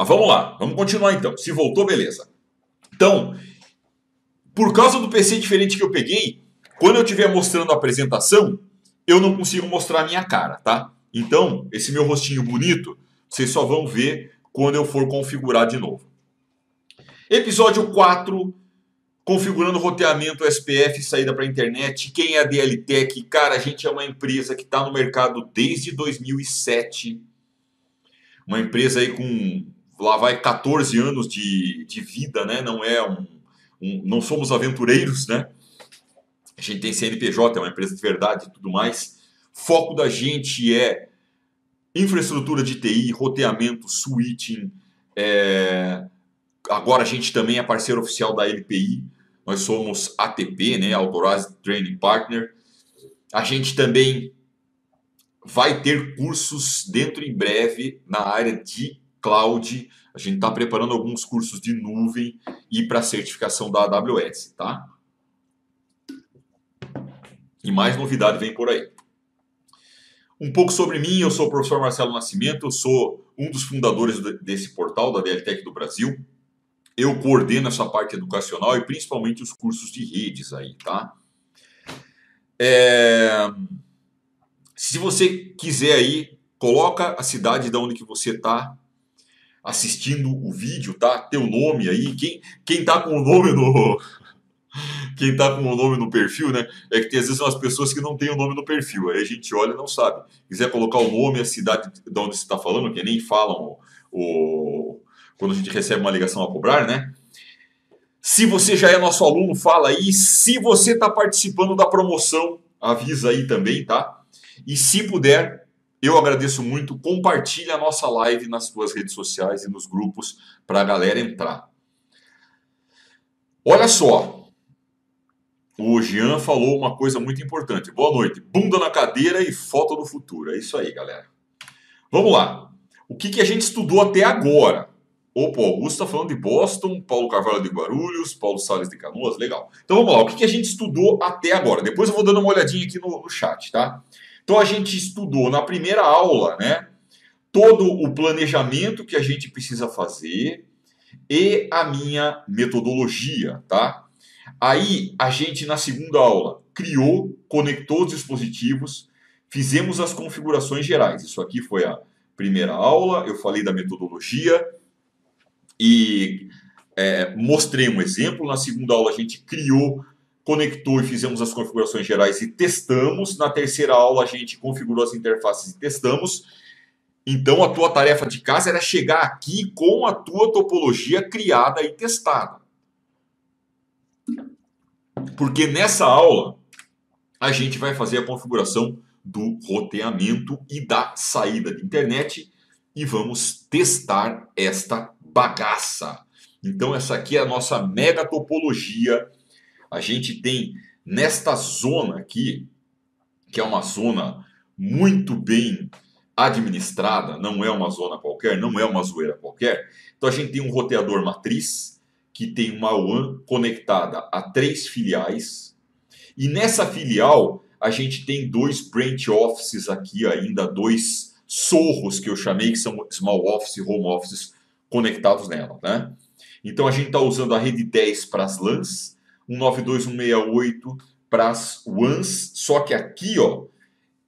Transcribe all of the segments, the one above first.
Mas vamos lá, vamos continuar então. Se voltou, beleza. Então, por causa do PC diferente que eu peguei, quando eu estiver mostrando a apresentação, eu não consigo mostrar a minha cara, tá? Então, esse meu rostinho bonito, vocês só vão ver quando eu for configurar de novo. Episódio 4, configurando roteamento SPF, saída para internet. Quem é a DLTech? Cara, a gente é uma empresa que está no mercado desde 2007. Uma empresa aí com lá vai 14 anos de, de vida, né? Não é um, um, não somos aventureiros, né? A gente tem CNPJ, é uma empresa de verdade e tudo mais. Foco da gente é infraestrutura de TI, roteamento, switching. É... Agora a gente também é parceiro oficial da LPI. Nós somos ATP, né? Authorized Training Partner. A gente também vai ter cursos dentro em breve na área de cloud. A gente está preparando alguns cursos de nuvem e para certificação da AWS, tá? E mais novidade vem por aí. Um pouco sobre mim, eu sou o professor Marcelo Nascimento, eu sou um dos fundadores desse portal da DLTech do Brasil. Eu coordeno essa parte educacional e principalmente os cursos de redes aí, tá? É... Se você quiser aí, coloca a cidade de onde que você está assistindo o vídeo, tá? Teu nome aí, quem, quem tá com o nome no. Quem tá com o nome no perfil, né? É que tem às vezes umas pessoas que não tem o nome no perfil. Aí a gente olha e não sabe. Quiser colocar o nome, a cidade de onde você está falando, que nem falam o, quando a gente recebe uma ligação a cobrar, né? Se você já é nosso aluno, fala aí. Se você está participando da promoção, avisa aí também, tá? E se puder, eu agradeço muito. Compartilhe a nossa live nas suas redes sociais e nos grupos para a galera entrar. Olha só. O Jean falou uma coisa muito importante. Boa noite. Bunda na cadeira e foto do futuro. É isso aí, galera. Vamos lá. O que, que a gente estudou até agora? Opa, Augusto está falando de Boston, Paulo Carvalho de Guarulhos, Paulo Salles de Canoas, legal. Então vamos lá, o que, que a gente estudou até agora? Depois eu vou dando uma olhadinha aqui no, no chat, tá? Então a gente estudou na primeira aula, né, todo o planejamento que a gente precisa fazer e a minha metodologia, tá? Aí a gente na segunda aula criou, conectou os dispositivos, fizemos as configurações gerais. Isso aqui foi a primeira aula, eu falei da metodologia e é, mostrei um exemplo. Na segunda aula a gente criou conectou e fizemos as configurações gerais e testamos. Na terceira aula a gente configurou as interfaces e testamos. Então a tua tarefa de casa era chegar aqui com a tua topologia criada e testada. Porque nessa aula a gente vai fazer a configuração do roteamento e da saída de internet e vamos testar esta bagaça. Então essa aqui é a nossa mega topologia a gente tem nesta zona aqui, que é uma zona muito bem administrada, não é uma zona qualquer, não é uma zoeira qualquer. Então a gente tem um roteador matriz que tem uma WAN conectada a três filiais. E nessa filial a gente tem dois branch offices aqui ainda, dois sorros que eu chamei que são small office e home offices conectados nela, né? Então a gente está usando a rede 10 para as LANs 192.168 para as WANs, só que aqui, ó,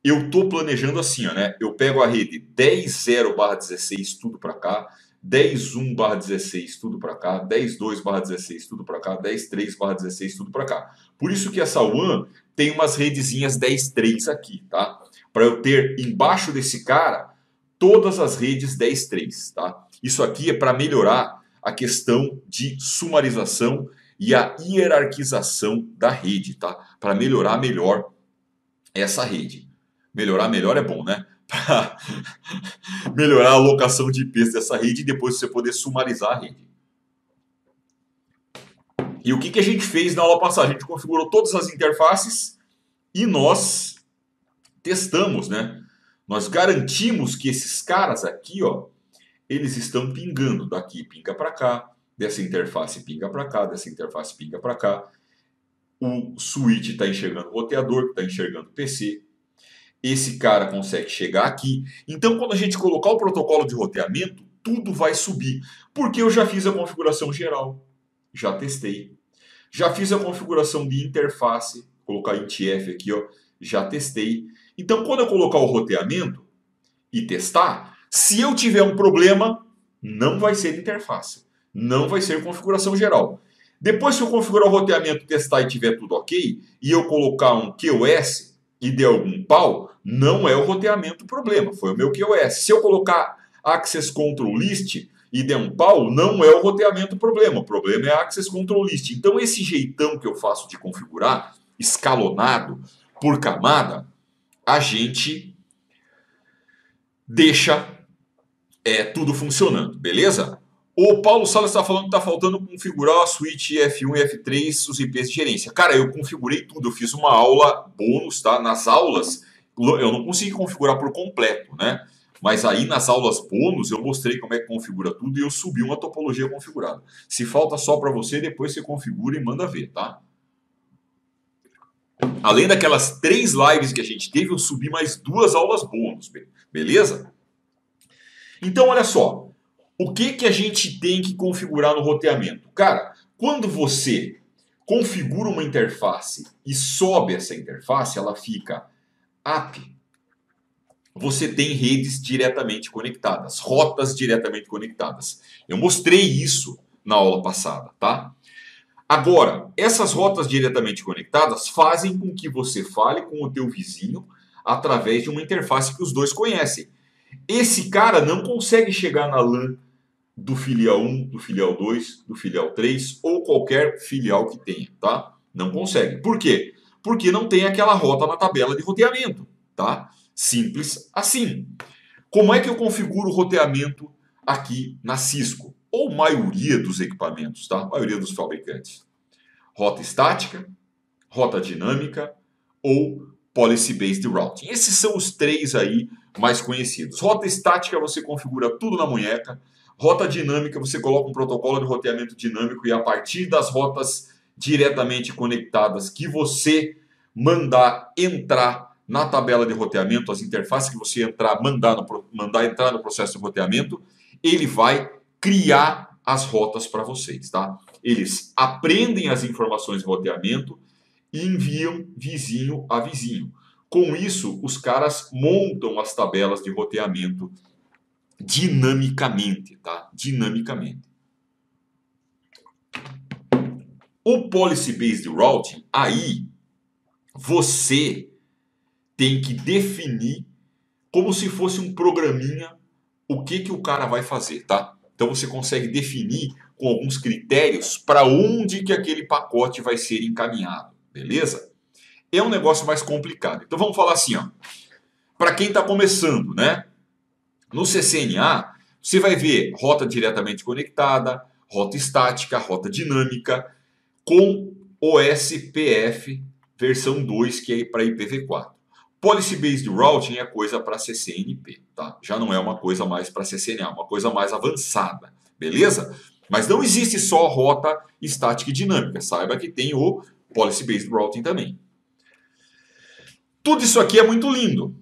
eu tô planejando assim, ó, né? Eu pego a rede 10.0/16 tudo para cá, 10.1/16 tudo para cá, 10.2/16 tudo para cá, 10.3/16 tudo para cá. Por isso que essa WAN tem umas redezinhas 10.3 aqui, tá? Para eu ter embaixo desse cara todas as redes 10.3, tá? Isso aqui é para melhorar a questão de sumarização e a hierarquização da rede, tá? Para melhorar melhor essa rede. Melhorar melhor é bom, né? Para melhorar a alocação de IPs dessa rede e depois você poder sumarizar a rede. E o que, que a gente fez na aula passada? A gente configurou todas as interfaces e nós testamos, né? Nós garantimos que esses caras aqui, ó, eles estão pingando daqui, pinga para cá, dessa interface pinga para cá, dessa interface pinga para cá. O switch está enxergando o roteador, está enxergando o PC. Esse cara consegue chegar aqui. Então, quando a gente colocar o protocolo de roteamento, tudo vai subir. Porque eu já fiz a configuração geral, já testei. Já fiz a configuração de interface, vou colocar IntF aqui, ó, já testei. Então, quando eu colocar o roteamento e testar, se eu tiver um problema, não vai ser interface, não vai ser configuração geral. Depois que eu configurar o roteamento, testar e tiver tudo ok, e eu colocar um QoS e der algum pau, não é o roteamento o problema, foi o meu QoS. Se eu colocar Access Control List e der um pau, não é o roteamento o problema, o problema é Access Control List. Então esse jeitão que eu faço de configurar, escalonado por camada, a gente deixa é, tudo funcionando, beleza? O Paulo Salas está falando que está faltando configurar a suíte F1 e F3, os IPs de gerência. Cara, eu configurei tudo, eu fiz uma aula bônus, tá? Nas aulas, eu não consegui configurar por completo, né? Mas aí nas aulas bônus eu mostrei como é que configura tudo e eu subi uma topologia configurada. Se falta só para você, depois você configura e manda ver, tá? Além daquelas três lives que a gente teve, eu subi mais duas aulas bônus, beleza? Então, olha só. O que, que a gente tem que configurar no roteamento? Cara, quando você configura uma interface e sobe essa interface, ela fica app. Você tem redes diretamente conectadas, rotas diretamente conectadas. Eu mostrei isso na aula passada, tá? Agora, essas rotas diretamente conectadas fazem com que você fale com o teu vizinho através de uma interface que os dois conhecem. Esse cara não consegue chegar na LAN do filial 1, do filial 2, do filial 3 ou qualquer filial que tenha, tá? Não consegue. Por quê? Porque não tem aquela rota na tabela de roteamento, tá? Simples assim. Como é que eu configuro o roteamento aqui na Cisco? Ou maioria dos equipamentos, tá? A maioria dos fabricantes. Rota estática, rota dinâmica ou Policy Based Routing. Esses são os três aí mais conhecidos. Rota estática você configura tudo na munheca. Rota dinâmica, você coloca um protocolo de roteamento dinâmico e a partir das rotas diretamente conectadas que você mandar entrar na tabela de roteamento, as interfaces que você entrar, mandar, no, mandar entrar no processo de roteamento, ele vai criar as rotas para vocês, tá? Eles aprendem as informações de roteamento e enviam vizinho a vizinho. Com isso, os caras montam as tabelas de roteamento dinamicamente, tá? Dinamicamente. O Policy Based Routing, aí você tem que definir como se fosse um programinha o que, que o cara vai fazer, tá? Então você consegue definir com alguns critérios para onde que aquele pacote vai ser encaminhado, beleza? É um negócio mais complicado. Então vamos falar assim, ó. Para quem está começando, né? No CCNA, você vai ver rota diretamente conectada, rota estática, rota dinâmica, com OSPF versão 2, que é para IPv4. Policy Based Routing é coisa para CCNP, tá? Já não é uma coisa mais para CCNA, é uma coisa mais avançada, beleza? Mas não existe só rota estática e dinâmica, saiba que tem o Policy Based Routing também. Tudo isso aqui é muito lindo,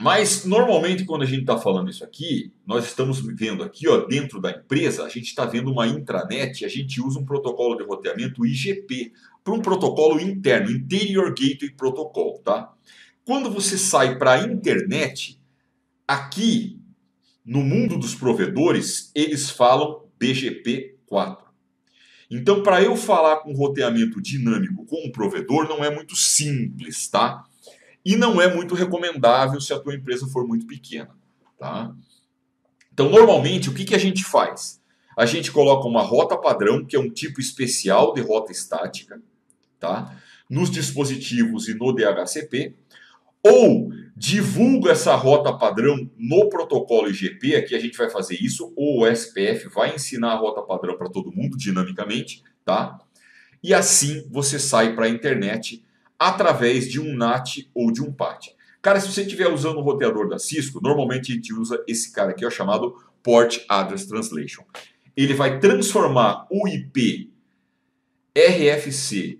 mas normalmente quando a gente está falando isso aqui, nós estamos vendo aqui, ó, dentro da empresa, a gente está vendo uma intranet, a gente usa um protocolo de roteamento IGP para um protocolo interno, Interior Gateway Protocol, tá? Quando você sai para a internet, aqui no mundo dos provedores, eles falam BGP4. Então, para eu falar com roteamento dinâmico com um provedor, não é muito simples, tá? e não é muito recomendável se a tua empresa for muito pequena. Tá? Então, normalmente, o que, que a gente faz? A gente coloca uma rota padrão, que é um tipo especial de rota estática, tá? nos dispositivos e no DHCP, ou divulga essa rota padrão no protocolo IGP, aqui a gente vai fazer isso, ou o SPF vai ensinar a rota padrão para todo mundo dinamicamente, tá? E assim você sai para a internet através de um NAT ou de um PAT. Cara, se você estiver usando o roteador da Cisco, normalmente a gente usa esse cara aqui, ó, chamado Port Address Translation. Ele vai transformar o IP RFC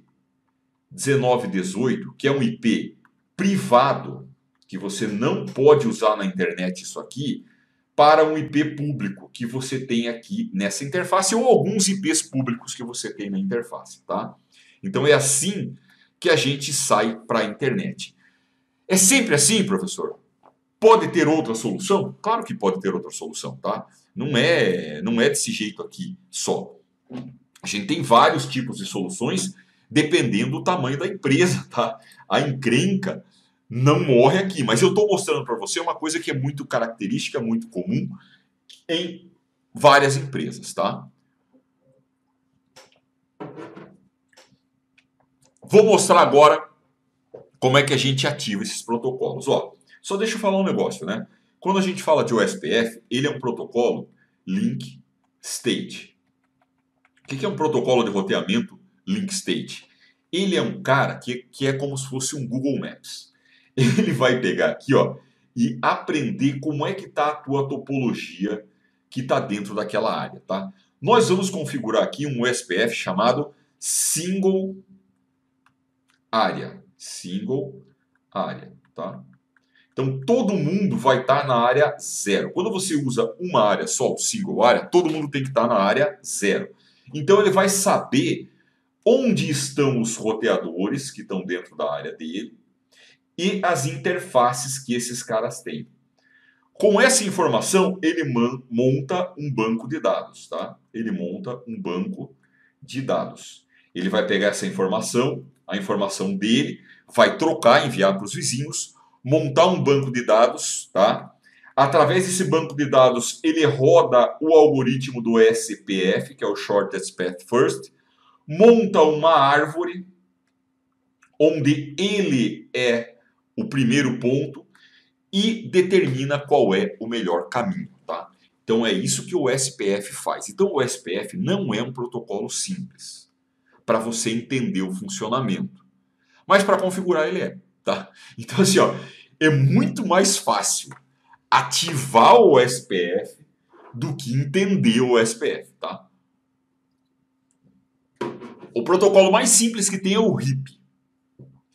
1918, que é um IP privado, que você não pode usar na internet isso aqui, para um IP público que você tem aqui nessa interface ou alguns IPs públicos que você tem na interface, tá? Então é assim que a gente sai para a internet. É sempre assim, professor? Pode ter outra solução? Claro que pode ter outra solução, tá? Não é, não é desse jeito aqui só. A gente tem vários tipos de soluções dependendo do tamanho da empresa, tá? A encrenca não morre aqui, mas eu estou mostrando para você uma coisa que é muito característica, muito comum em várias empresas, tá? Vou mostrar agora como é que a gente ativa esses protocolos. Ó, só deixa eu falar um negócio, né? Quando a gente fala de OSPF, ele é um protocolo link state. O que é um protocolo de roteamento link state? Ele é um cara que, que é como se fosse um Google Maps. Ele vai pegar aqui, ó, e aprender como é que está a tua topologia que está dentro daquela área, tá? Nós vamos configurar aqui um OSPF chamado single área, single área, tá? Então todo mundo vai estar tá na área zero. Quando você usa uma área só, single área, todo mundo tem que estar tá na área zero. Então ele vai saber onde estão os roteadores que estão dentro da área dele e as interfaces que esses caras têm. Com essa informação, ele monta um banco de dados, tá? Ele monta um banco de dados. Ele vai pegar essa informação, a informação dele, vai trocar, enviar para os vizinhos, montar um banco de dados, tá? Através desse banco de dados, ele roda o algoritmo do SPF, que é o Shortest Path First, monta uma árvore onde ele é o primeiro ponto e determina qual é o melhor caminho, tá? Então é isso que o SPF faz. Então o SPF não é um protocolo simples para você entender o funcionamento. Mas para configurar ele é, tá? Então assim, ó, é muito mais fácil ativar o SPF do que entender o SPF, tá? O protocolo mais simples que tem é o RIP.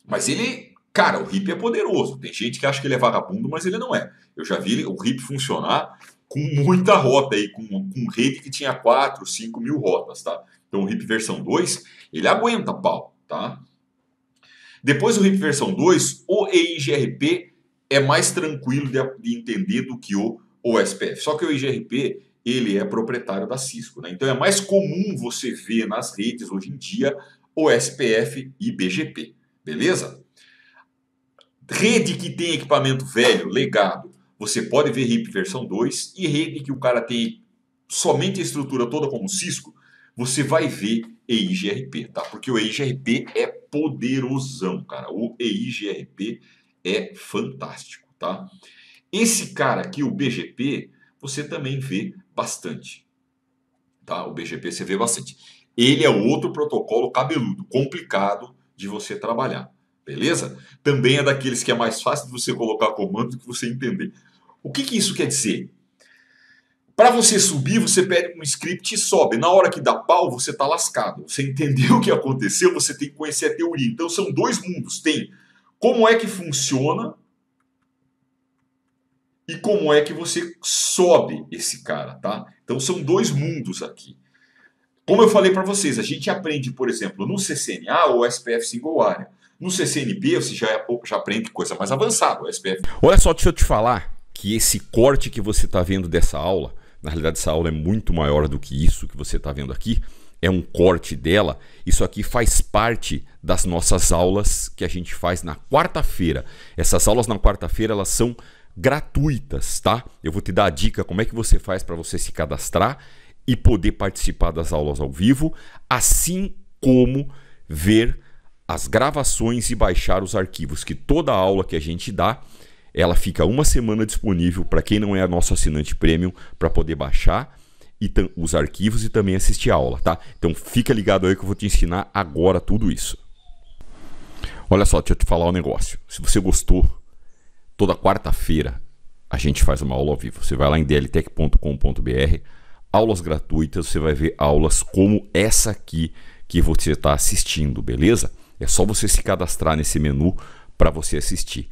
Mas ele, cara, o RIP é poderoso. Tem gente que acha que ele é vagabundo, mas ele não é. Eu já vi o RIP funcionar com muita rota aí, com, com rede que tinha 4, 5 mil rotas, tá? Então o RIP versão 2, ele aguenta pau, tá? Depois do RIP versão 2, o EIGRP é mais tranquilo de, de entender do que o OSPF. Só que o EIGRP, ele é proprietário da Cisco, né? Então é mais comum você ver nas redes hoje em dia OSPF e BGP, beleza? Rede que tem equipamento velho, legado, você pode ver RIP versão 2 e rede que o cara tem somente a estrutura toda como Cisco, você vai ver EIGRP, tá? Porque o EIGRP é poderosão, cara. O EIGRP é fantástico, tá? Esse cara aqui, o BGP, você também vê bastante, tá? O BGP você vê bastante. Ele é outro protocolo cabeludo, complicado de você trabalhar, beleza? Também é daqueles que é mais fácil de você colocar comando do que você entender. O que, que isso quer dizer? Para você subir, você pede um script e sobe. Na hora que dá pau, você está lascado. Você entendeu o que aconteceu, você tem que conhecer a teoria. Então são dois mundos. Tem como é que funciona e como é que você sobe esse cara, tá? Então são dois mundos aqui. Como eu falei para vocês, a gente aprende, por exemplo, no CCNA ou SPF Single Area. No CCNP você já, já aprende coisa mais avançada, o SPF. Olha só, deixa eu te falar que esse corte que você está vendo dessa aula, na realidade essa aula é muito maior do que isso que você está vendo aqui, é um corte dela. Isso aqui faz parte das nossas aulas que a gente faz na quarta-feira. Essas aulas na quarta-feira elas são gratuitas, tá? Eu vou te dar a dica como é que você faz para você se cadastrar e poder participar das aulas ao vivo, assim como ver as gravações e baixar os arquivos, que toda aula que a gente dá, ela fica uma semana disponível para quem não é nosso assinante premium para poder baixar e os arquivos e também assistir a aula, tá? Então fica ligado aí que eu vou te ensinar agora tudo isso. Olha só, deixa eu te falar um negócio. Se você gostou, toda quarta-feira a gente faz uma aula ao vivo. Você vai lá em dltech.com.br, aulas gratuitas, você vai ver aulas como essa aqui que você está assistindo, beleza? É só você se cadastrar nesse menu para você assistir.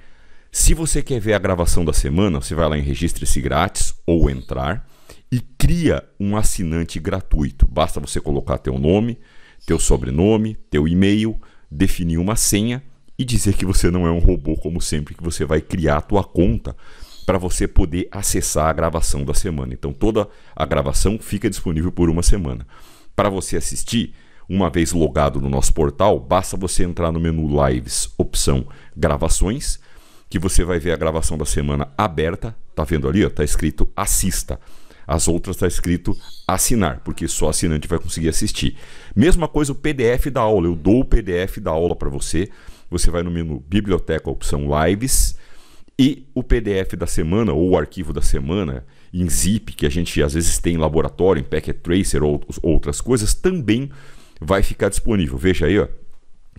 Se você quer ver a gravação da semana, você vai lá em Registre-se Grátis ou entrar e cria um assinante gratuito. Basta você colocar teu nome, teu sobrenome, teu e-mail, definir uma senha e dizer que você não é um robô como sempre que você vai criar a tua conta para você poder acessar a gravação da semana. Então toda a gravação fica disponível por uma semana. Para você assistir, uma vez logado no nosso portal, basta você entrar no menu Lives, opção Gravações, que você vai ver a gravação da semana aberta. Tá vendo ali? Está escrito Assista. As outras está escrito assinar, porque só assinante vai conseguir assistir. Mesma coisa o PDF da aula. Eu dou o PDF da aula para você. Você vai no menu Biblioteca, opção Lives e o PDF da semana ou o arquivo da semana em zip que a gente às vezes tem em laboratório, em Packet Tracer ou outras coisas também vai ficar disponível. Veja aí, ó,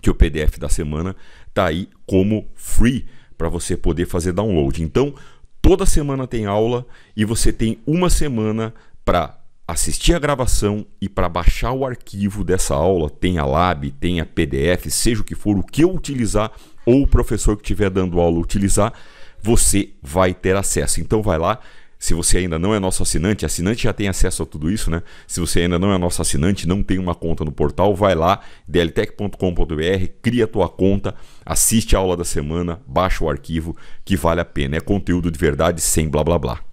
que o PDF da semana está aí como free para você poder fazer download. Então, Toda semana tem aula e você tem uma semana para assistir a gravação e para baixar o arquivo dessa aula, tem a lab, tem a PDF, seja o que for, o que eu utilizar ou o professor que estiver dando aula utilizar, você vai ter acesso. Então vai lá, se você ainda não é nosso assinante, assinante já tem acesso a tudo isso, né? Se você ainda não é nosso assinante, não tem uma conta no portal, vai lá, dltech.com.br, cria a tua conta, assiste a aula da semana, baixa o arquivo, que vale a pena. É conteúdo de verdade sem blá blá blá.